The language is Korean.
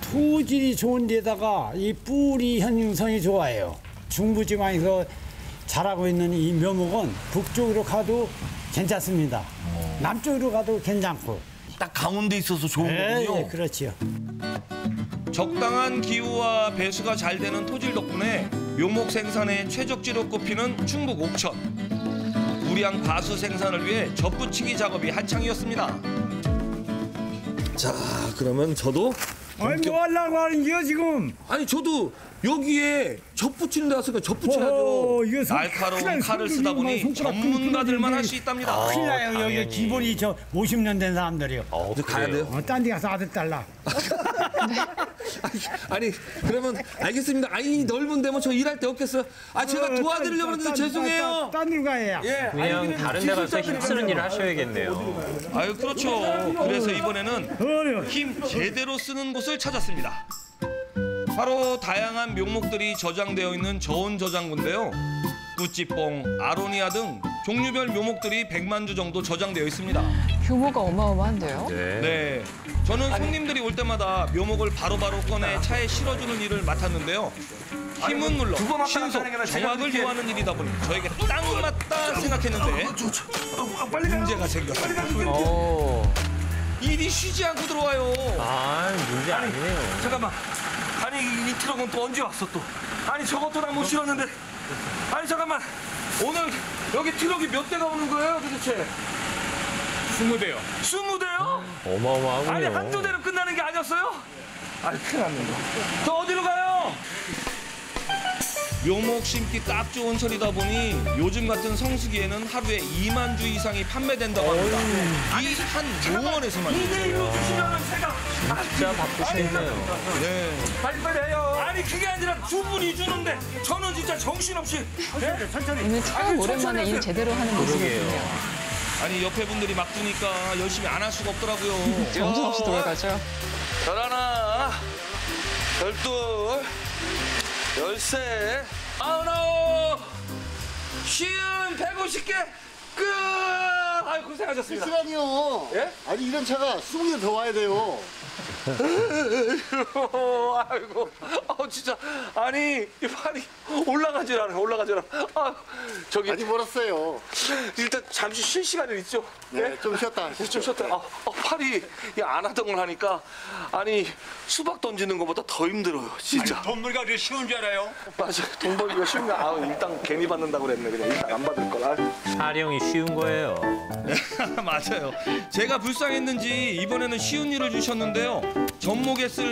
토질이 좋은 데다가 이 뿌리 형성이 좋아요. 중부지방에서 자라고 있는 이 묘목은 북쪽으로 가도 괜찮습니다. 남쪽으로 가도 괜찮고. 딱 가운데 있어서 좋은 예, 거군요. 예, 그렇지요. 적당한 기후와 배수가 잘 되는 토질 덕분에 묘목 생산의 최적지로 꼽히는 충북 옥천. 우량 과수 생산을 위해 접붙이기 작업이 한창이었습니다. 자, 그러면 저도 아니 뭐 하려고 하는 거야 지금? 아니 저도 여기에 접 붙이는 데 왔으니까 접 붙여야죠. 어, 이거 손- 날카로운 그냥 칼을 손톱이 쓰다 막 보니 손가락 전문가들만 할 수 있답니다. 큰일 나요. 여기 기본이 저 50년 된 사람들이요. 이제 가야 돼요. 어, 딴데 가서 아들 딸라. 아니 그러면 알겠습니다. 아니 넓은데 뭐 저 일할 데 없겠어요. 아 제가 도와드리려고 했는데 죄송해요. 딴데 가야. 예, 그냥 다른 데 가서 힘쓰는 일을 하셔야겠네요. 아유 그렇죠. 그래서 이번에는. 힘 제대로 쓰는 곳을 찾았습니다. 바로 다양한 묘목들이 저장되어 있는 저온 저장고인데요. 뿌찌뽕, 아로니아 등 종류별 묘목들이 100만 주 정도 저장되어 있습니다. 규모가 어마어마한데요. 네, 저는 손님들이 올 때마다 묘목을 바로바로 꺼내 차에 실어주는 일을 맡았는데요. 힘은 물론 신속, 정확을 요하는 일이다 보니 저에게 딱 맞다 생각했는데 문제가 생겼습니다. 오, 일이 쉬지 않고 들어와요. 아 문제 아니네요. 잠깐만. 아니 이, 이 트럭은 또 언제 왔어 또? 아니 저것도 다못 실었는데. 아니 잠깐만. 오늘 여기 트럭이 몇 대가 오는 거예요 도대체? 스무 대요. 스무 대요? 어마어마하군요. 아니 한두 대로 끝나는 게 아니었어요? 아니 큰일 났네 이거. 저 어디로 가요? 묘목 심기 딱 좋은 철이다 보니 요즘 같은 성수기에는 하루에 2만 주 이상이 판매된다고 합니다. 이한 농원에서만. 이게 이거 주시면은 제가 진짜 바쁘시겠네요. 네. 빨리빨리 해요. 아니 그게 아니라 두 분이 주는데 저는 진짜 정신없이 네? 오늘 참 오랜만에 일 제대로 하는 모습이군요. 아니 옆에 분들이 막 주니까 열심히 안 할 수가 없더라고요. 정신없이 돌아가죠. 열하나, 열둘, 열세, 아흔아홉, 쉬운 150개 끝! 아유 고생하셨습니다. 시간이요. 예? 아니 이런 차가 20개 더 와야 돼요. 아이고, 어 진짜 아니 이 팔이 올라가질 않아, 올라가질 않아. 아, 저기 아직 멀었어요. 일단 잠시 쉴 시간은 있죠. 네, 좀 쉬었다 하시죠. 좀 쉬었다. 아, 어, 팔이 이안 하던 걸 하니까 아니 수박 던지는 것보다 더 힘들어요, 진짜. 돈벌이가 그렇게 쉬운 줄 알아요? 맞아, 돈 벌기가 쉬운 거. 아, 일단 괜히 받는다고 그랬네. 그냥 일단 안 받을 걸. 아. 촬영이 쉬운 거예요. 맞아요. 제가 불쌍했는지 이번에는 쉬운 일을 주셨는데요. 접목에 쓸